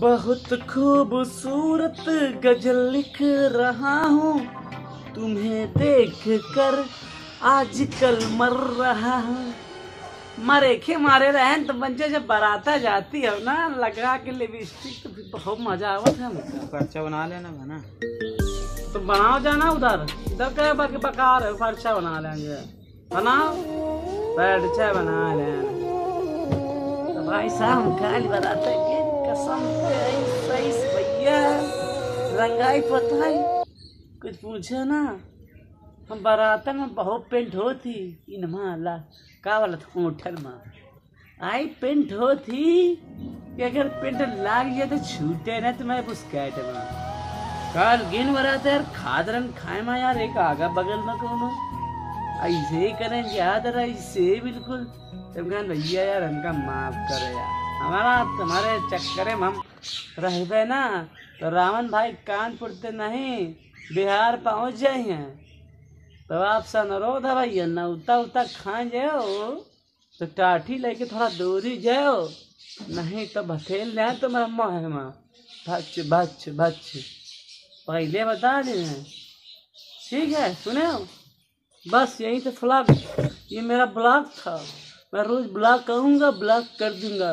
बहुत खूबसूरत गज़ल लिख रहा हूँ। तुम्हें देख कर आजकल मर रहा हूँ। मरे के मारे रहन तो बच्चे जब बराता जाती है ना लगा के लिपस्टिक तो बहुत मज़ा आवत है हमको। पर्चा बना लेना बना तो बनाओ जाना उधर। इधर क्या बाकी बका रहे हो पर्चा बना लेंगे। बनाओ। पर्चा बना लेंगे तो भाई साहब गाली बताते कि कसम सही भैया, रंगाई पता है कुछ पूछे ना, हम बारात में बहुत पेंट होती, इन माला का वाला था होटल में आई पेंट होती, कि अगर पेंट लाग गया तो छूटे ना तो मैं बुस्कैट में कल गिन बरात यार खाद रंग खाए में यार, एक आगा बगल में कोनो ऐसे ही करें, याद रहा, ऐसे बिल्कुल। तुम कहन, भैया यार, हमका माफ़ करो यार। हमारा तुम्हारे चक्कर में हम रह गए ना तो रावण भाई कानपुर से नहीं, बिहार पहुँच जाए हैं। तो आपसे अनुरोध है भैया न उता उता खा जाओ तो टाठी लेके थोड़ा दूरी जाओ नहीं तो बथेल ले तो मेरा मोह में भच भच भच, पहले बता दें ठीक है, सुने? बस यही तो फ्लॉग ये मेरा ब्लॉग था। मैं रोज ब्लॉग करूँगा ब्लॉग कर दूँगा।